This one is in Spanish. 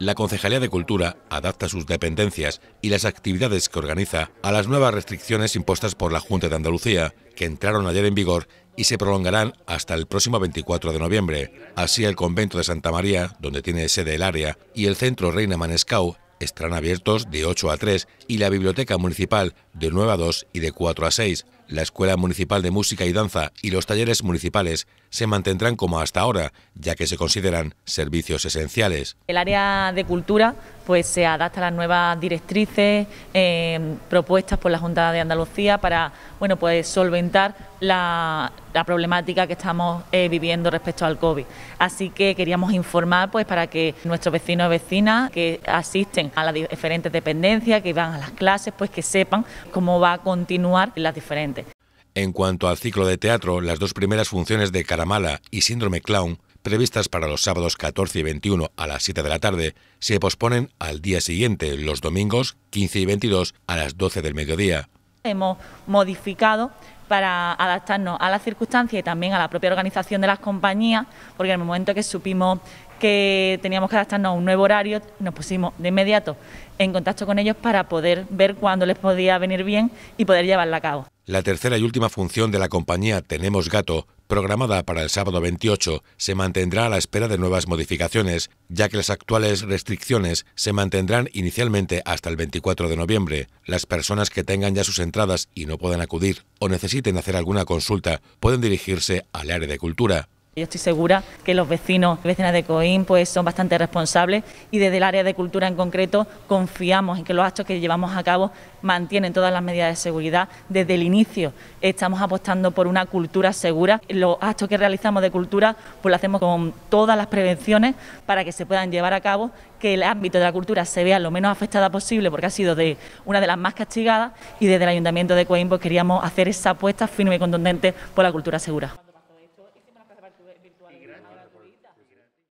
La Concejalía de Cultura adapta sus dependencias y las actividades que organiza a las nuevas restricciones impuestas por la Junta de Andalucía, que entraron ayer en vigor y se prolongarán hasta el próximo 24 de noviembre. Así el convento de Santa María, donde tiene sede el área, y el centro Reina Manescau estarán abiertos de 8 a 3 y la biblioteca municipal de 9 a 2 y de 4 a 6. La Escuela Municipal de Música y Danza y los talleres municipales se mantendrán como hasta ahora, ya que se consideran servicios esenciales. El área de cultura pues se adapta a las nuevas directrices eh, propuestas por la Junta de Andalucía para bueno pues solventar la, problemática que estamos eh, viviendo respecto al COVID. Así que queríamos informar pues para que nuestros vecinos y vecinas que asisten a las diferentes dependencias, que van a las clases, pues que sepan cómo va a continuar las diferentes. En cuanto al ciclo de teatro, las dos primeras funciones de Caramala y Síndrome Clown, previstas para los sábados 14 y 21 a las 7 de la tarde, se posponen al día siguiente, los domingos 15 y 22 a las 12 del mediodía. Hemos modificado para adaptarnos a las circunstancias y también a la propia organización de las compañías, porque en el momento que supimos que teníamos que adaptarnos a un nuevo horario, nos pusimos de inmediato en contacto con ellos para poder ver cuándo les podía venir bien y poder llevarla a cabo. La tercera y última función de la compañía Tenemos Gato, programada para el sábado 28, se mantendrá a la espera de nuevas modificaciones, ya que las actuales restricciones se mantendrán inicialmente hasta el 24 de noviembre. Las personas que tengan ya sus entradas y no puedan acudir o necesiten hacer alguna consulta pueden dirigirse al área de cultura yo estoy segura que los vecinos y vecinas de Coín pues, son bastante responsables y desde el área de cultura en concreto confiamos en que los actos que llevamos a cabo mantienen todas las medidas de seguridad. Desde el inicio estamos apostando por una cultura segura. Los actos que realizamos de cultura pues lo hacemos con todas las prevenciones para que se puedan llevar a cabo, que el ámbito de la cultura se vea lo menos afectada posible porque ha sido de una de las más castigadas y desde el Ayuntamiento de Coín pues, queríamos hacer esa apuesta firme y contundente por la cultura segura.